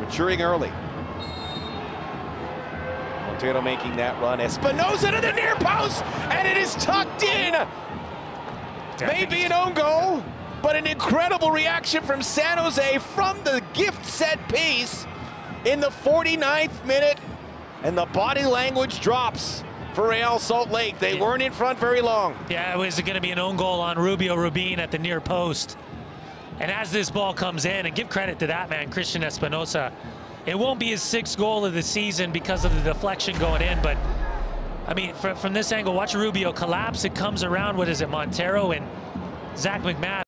maturing early. Montero making that run. Espinoza to the near post, and it is tucked in. Maybe an own goal, but an incredible reaction from San Jose from the gift set piece in the 49th minute, and the body language drops for Real Salt Lake. They weren't in front very long. Yeah, it was going to be an own goal on Rubio Rubin at the near post. And as this ball comes in, and give credit to that man, Cristian Espinoza, it won't be his sixth goal of the season because of the deflection going in, but I mean, from, from this angle, watch Rubio collapse. It comes around, what is it, Montero and Zac MacMath.